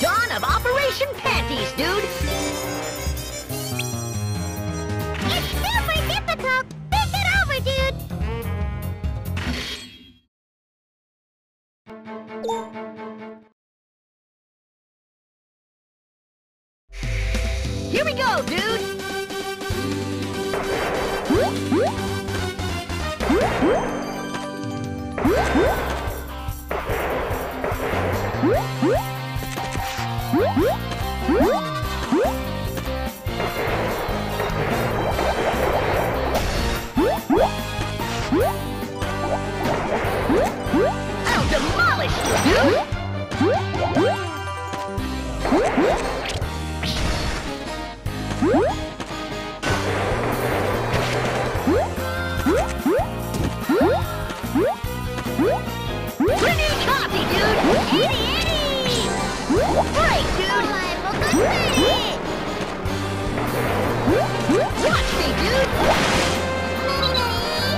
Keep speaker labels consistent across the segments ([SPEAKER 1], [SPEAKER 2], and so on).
[SPEAKER 1] Dawn of Operation Panties, dude!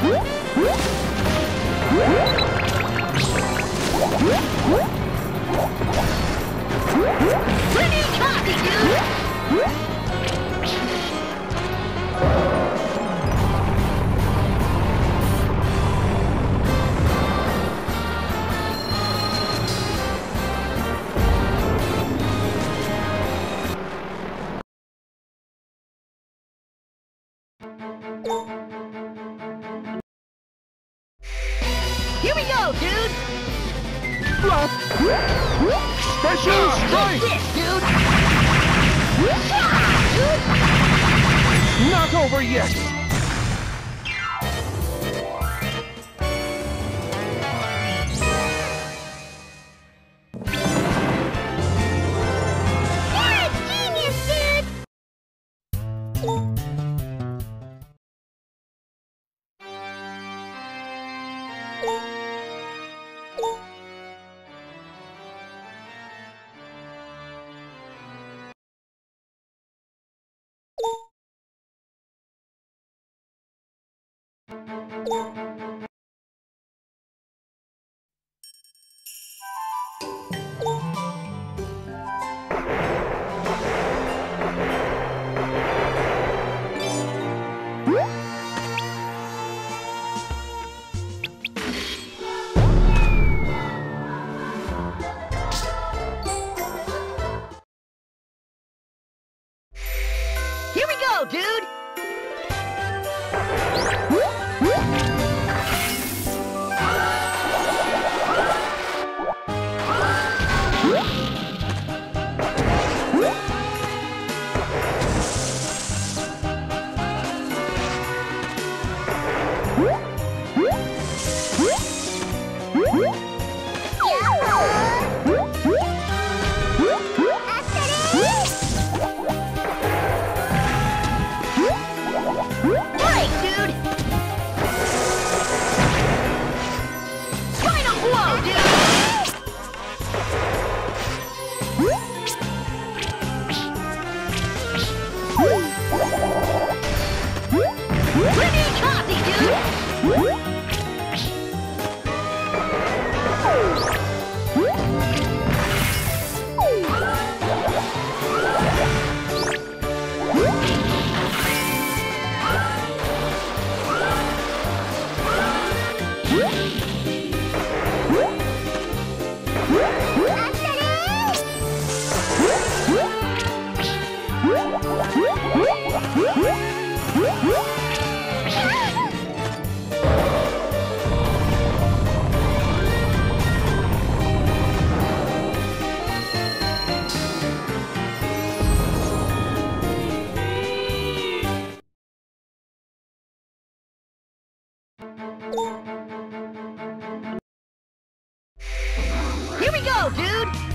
[SPEAKER 1] Pretty cockatoo! dude!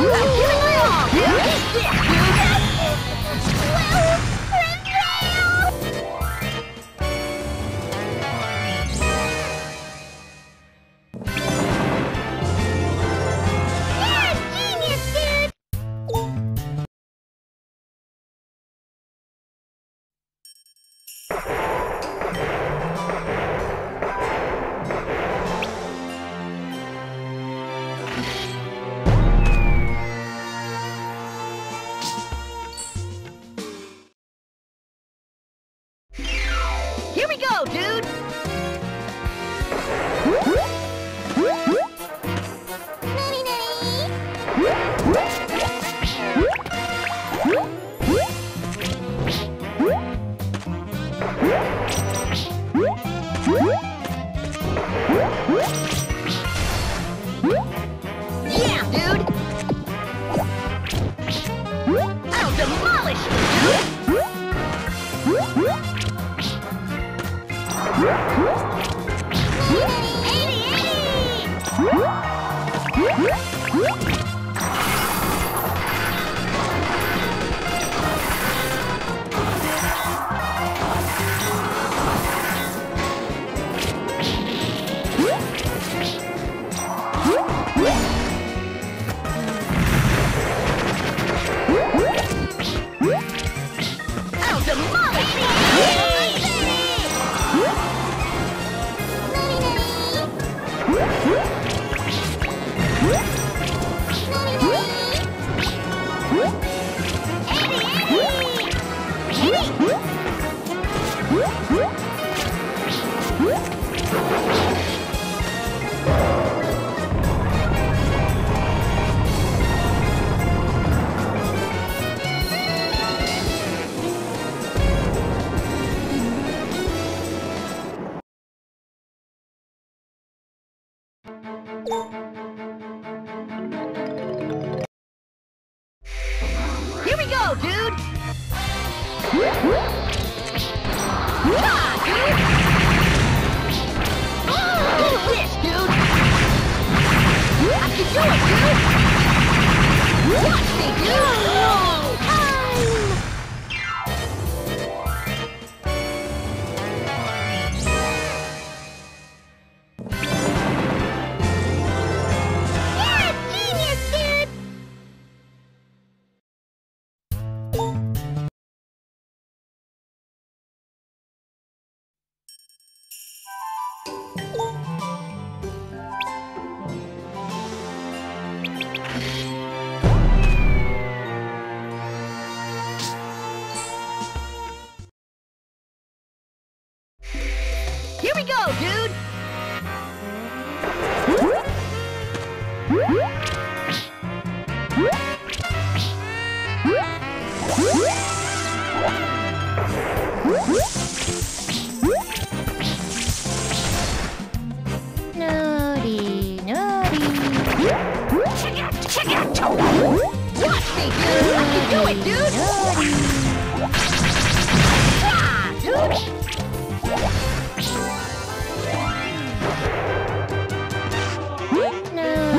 [SPEAKER 1] I'm giving my all, go, dude! Naughty, naughty.
[SPEAKER 2] Watch me, dude! I can do it, dude!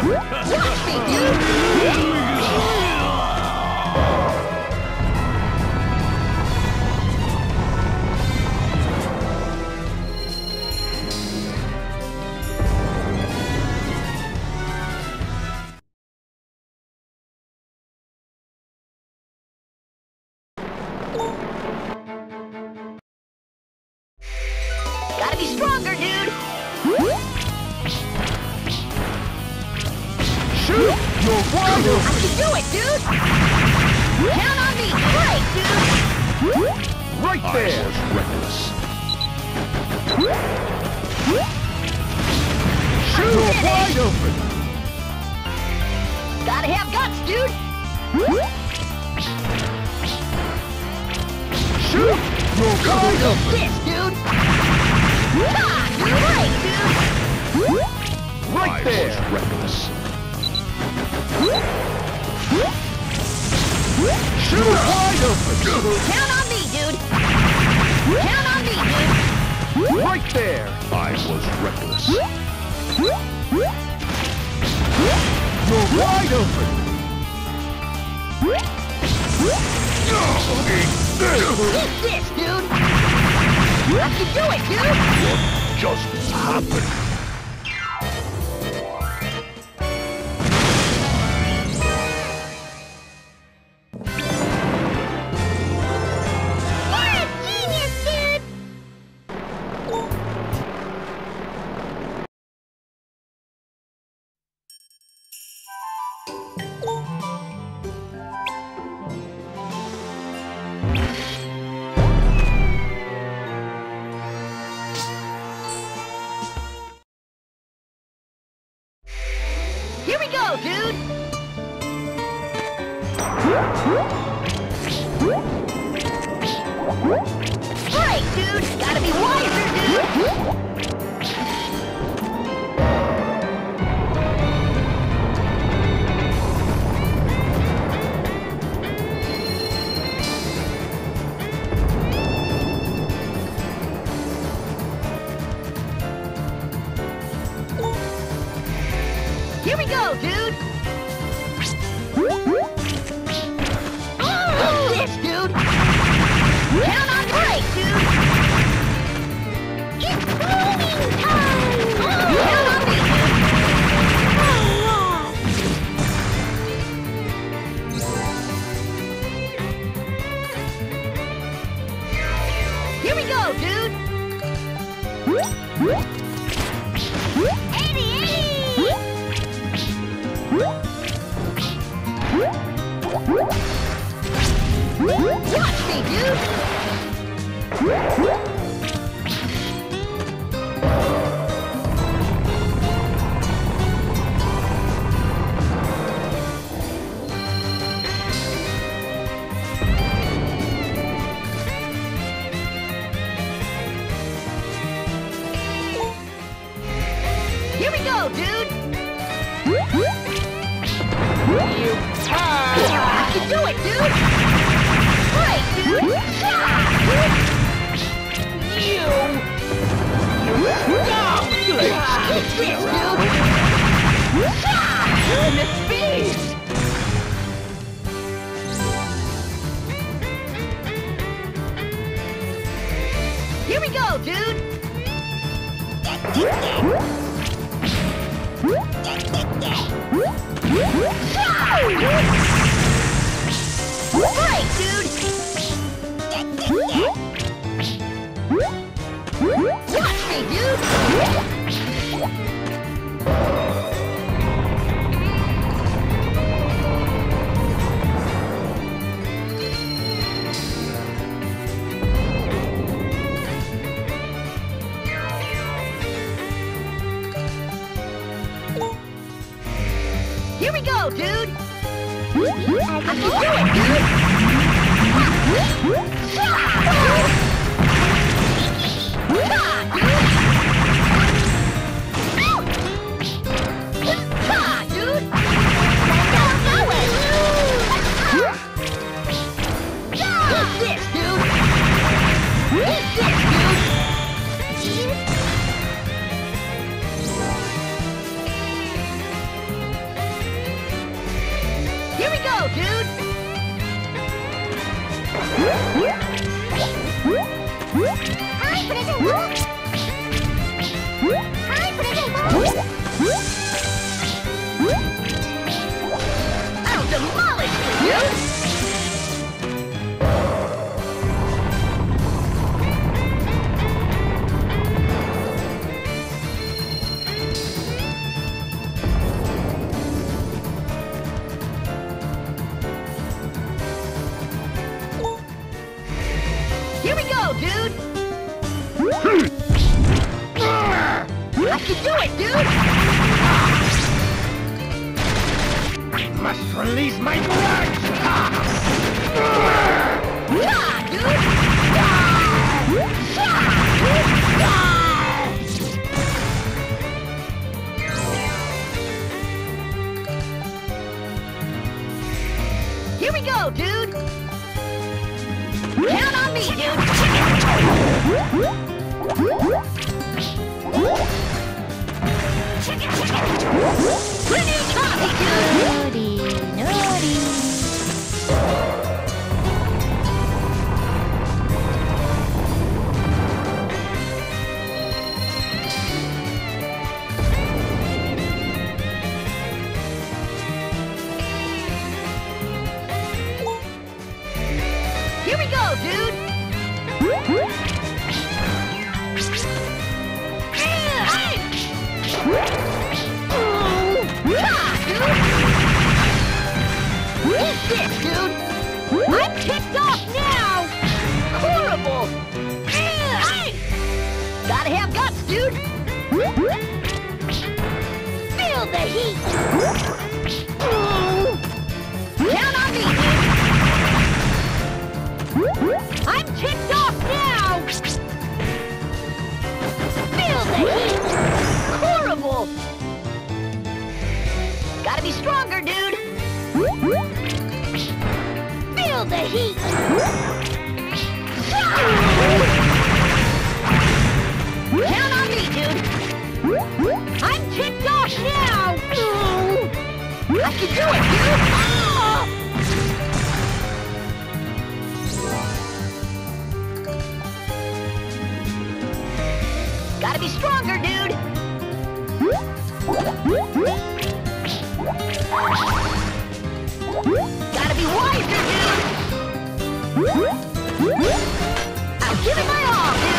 [SPEAKER 1] Yeah! It, dude! Just happened.
[SPEAKER 3] Dude!
[SPEAKER 1] I can do it, dude! Ha, do it, dude!
[SPEAKER 4] Must release my
[SPEAKER 1] dude! Here we go, dude! Count on me, dude! Pretty Gotta be stronger, dude! Feel the heat! Count on me, dude! I'm kicked off now! It! Ah! Gotta be stronger, dude! Gotta be wiser, dude! I'm giving my all, dude!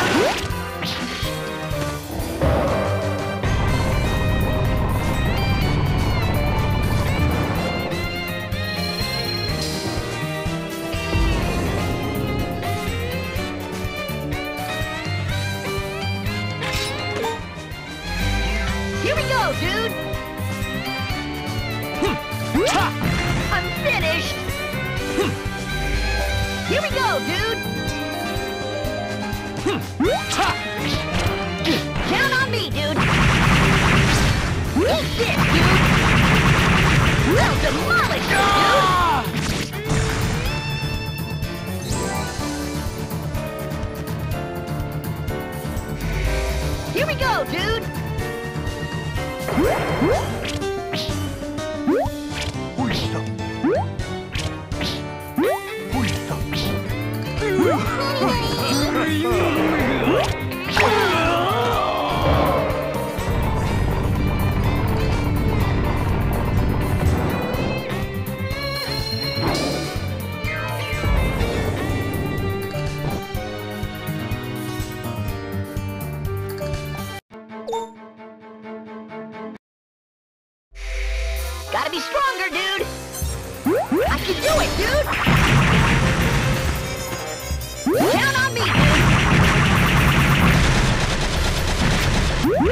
[SPEAKER 1] I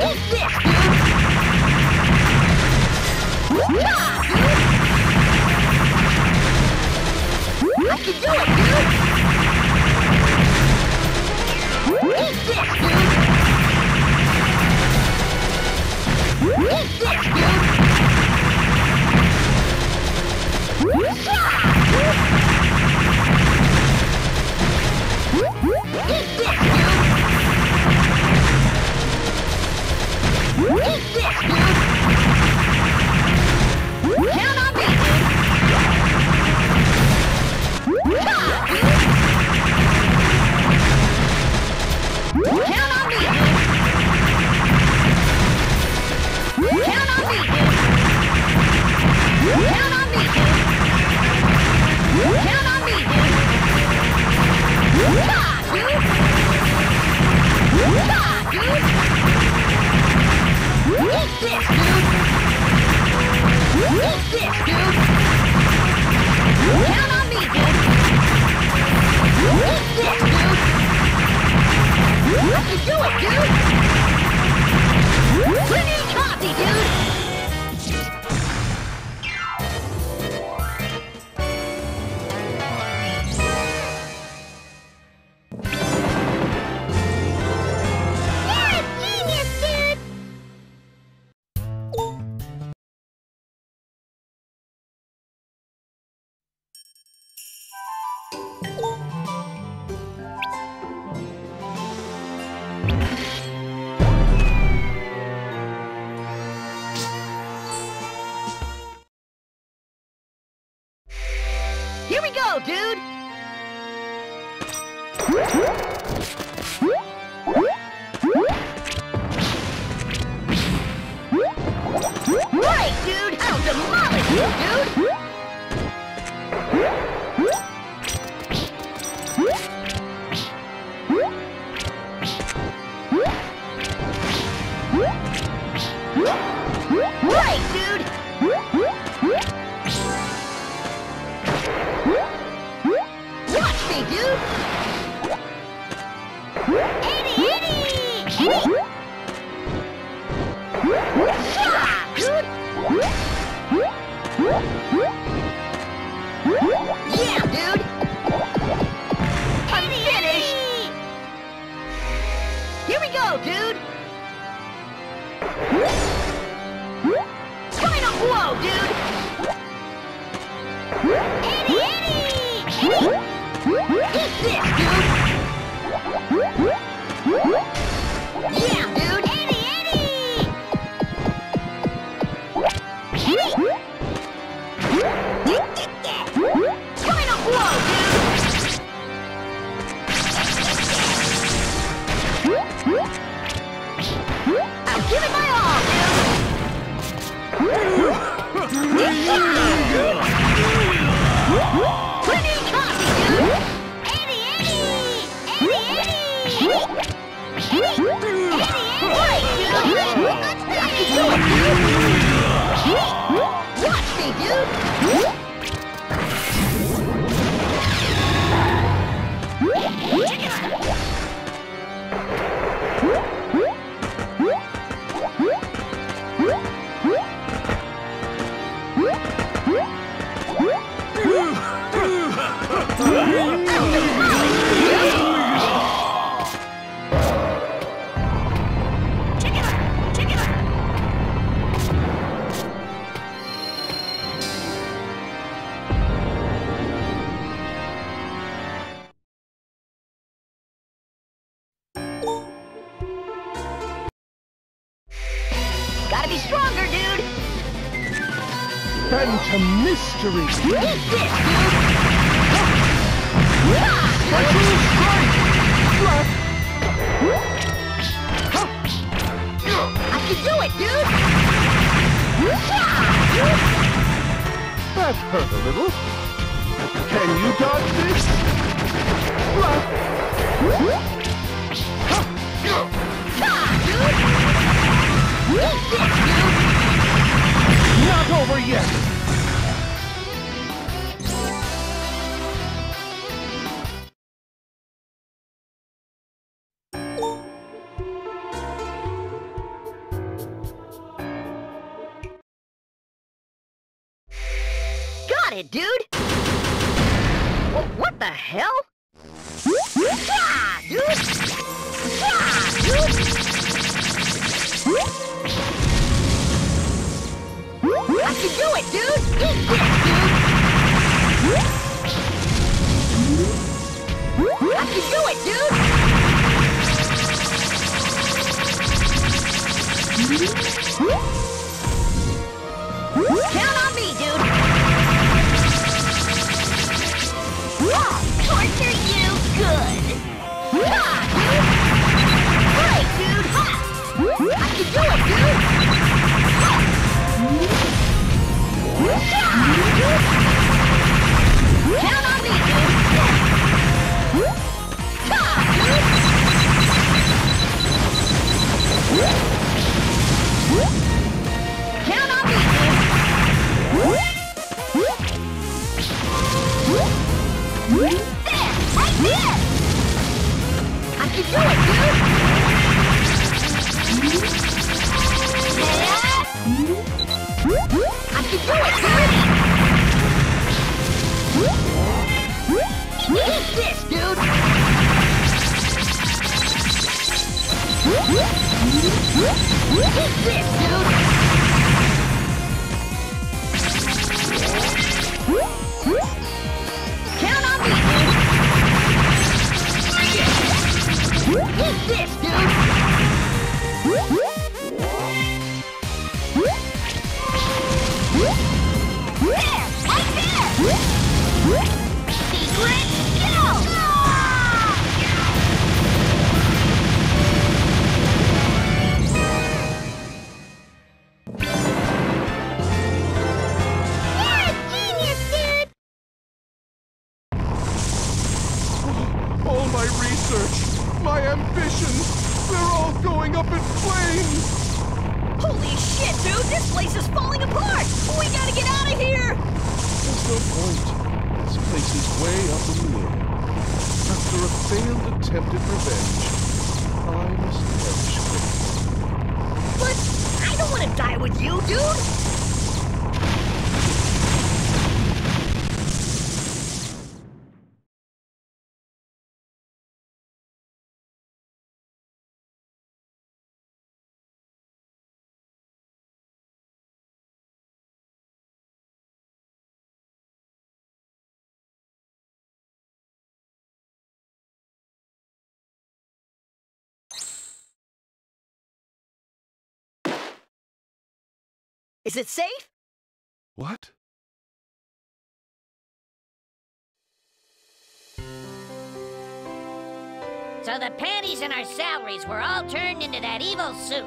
[SPEAKER 1] can do it, dude! Eat this, dude! Eat this, dude! Yeah! Eat this, dude! Yeah! Like this, dude! Eat this, dude! Count on me, dude! Eat this, dude! I can do it, dude! Bring it dude.
[SPEAKER 4] That hurt a little. Can you dodge this? Not over yet.
[SPEAKER 1] This, Is it safe?
[SPEAKER 4] What?
[SPEAKER 5] So the panties and our salaries were all turned into that evil suit.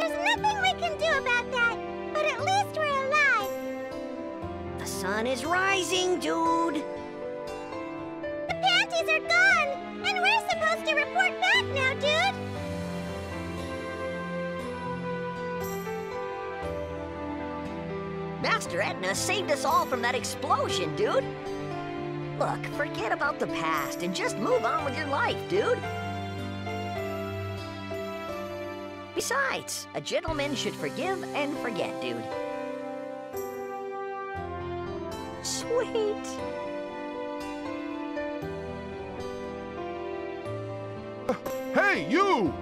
[SPEAKER 5] There's nothing we can do about that, but at least we're alive.
[SPEAKER 1] The sun is rising, dude!
[SPEAKER 5] The panties are gone, and we're supposed to report back now,
[SPEAKER 1] Master Etna saved us all from that explosion, dude! Look, forget about the past and just move on with your life, dude! Besides, a gentleman should forgive and forget, dude. Sweet!
[SPEAKER 4] Hey, you!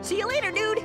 [SPEAKER 1] See you later, dude!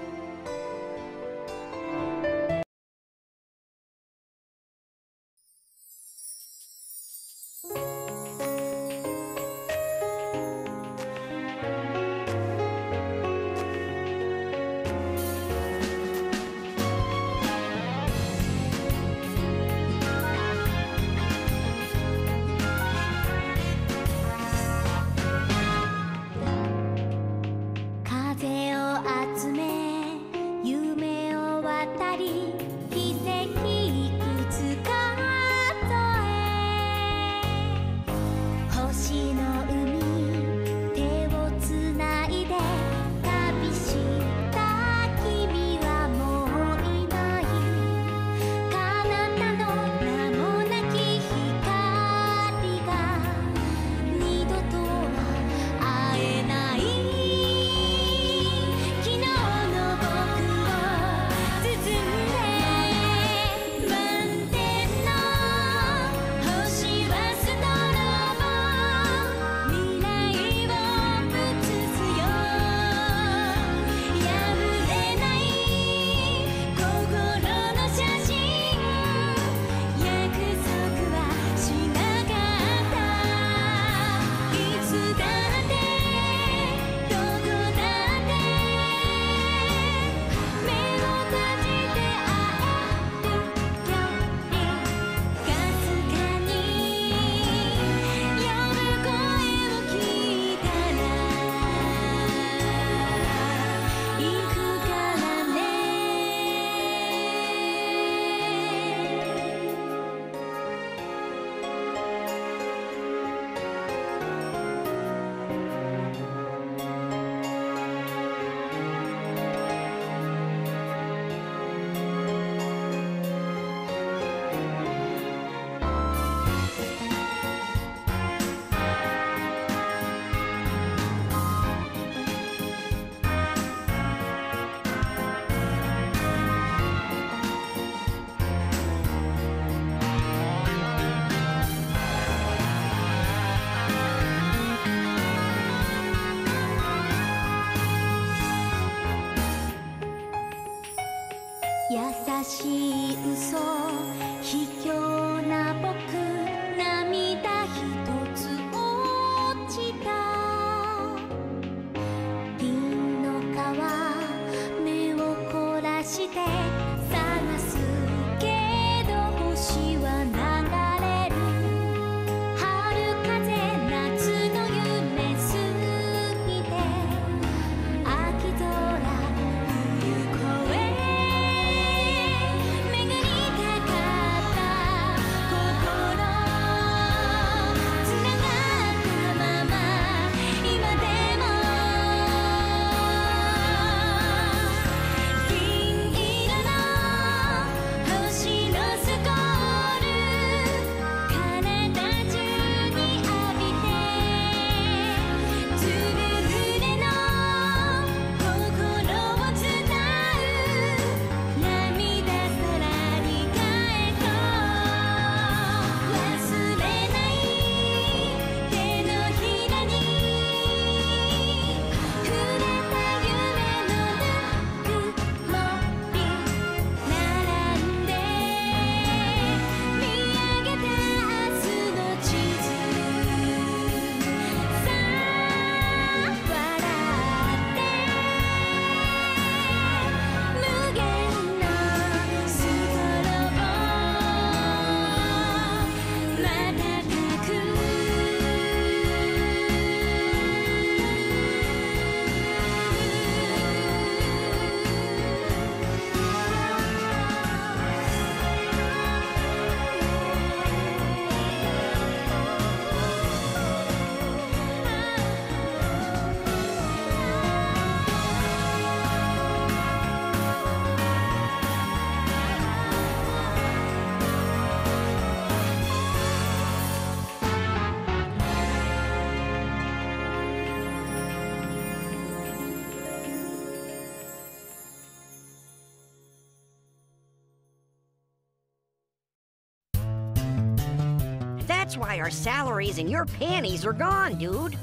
[SPEAKER 1] Our salaries and your panties are gone, dude.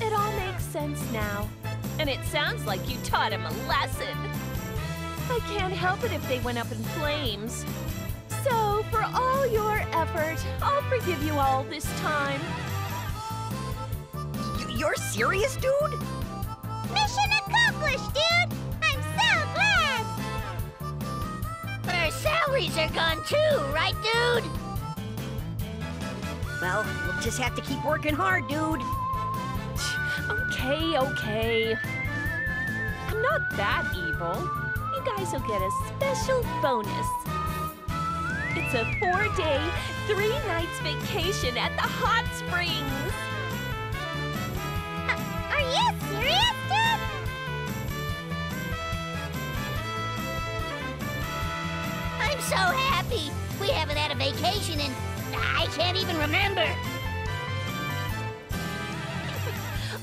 [SPEAKER 6] It all makes sense now. And it sounds like you taught him a lesson. I can't help it if they went up in flames. So, for all your effort, I'll forgive you all this time.
[SPEAKER 1] Y- you're serious, dude?
[SPEAKER 5] Mission accomplished, dude! I'm so glad!
[SPEAKER 1] But our salaries are gone too, right, dude? Well, we'll just have to keep working hard, dude.
[SPEAKER 6] Okay, okay. I'm not that evil. You guys will get a special bonus. It's a four day, three nights vacation at the hot springs.
[SPEAKER 5] Uh, are you serious, dude?
[SPEAKER 1] I'm so happy. We haven't had a vacation in. I can't even remember.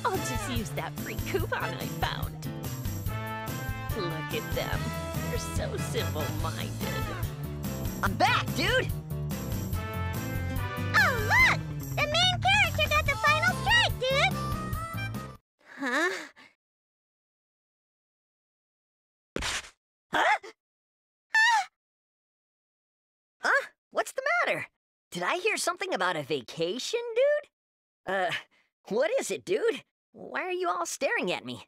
[SPEAKER 6] I'll just use that free coupon I found. Look at them. They're so simple minded.
[SPEAKER 1] I'm back, dude. Did I hear something about a vacation, dude? Uh, what is it, dude? Why are you all staring at me?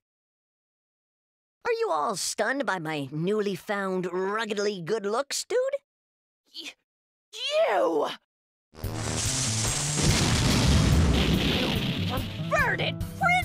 [SPEAKER 1] Are you all stunned by my newly found ruggedly good looks, dude?
[SPEAKER 6] You! Perverted
[SPEAKER 1] Prinny!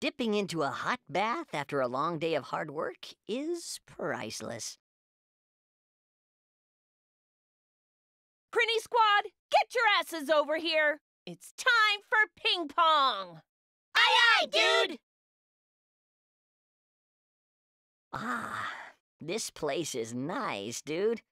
[SPEAKER 1] Dipping into a hot bath after a long day of hard work is priceless.
[SPEAKER 6] Prinny Squad, get your asses over here! It's time for ping pong!
[SPEAKER 1] Aye, aye, dude! Ah, this place is nice, dude.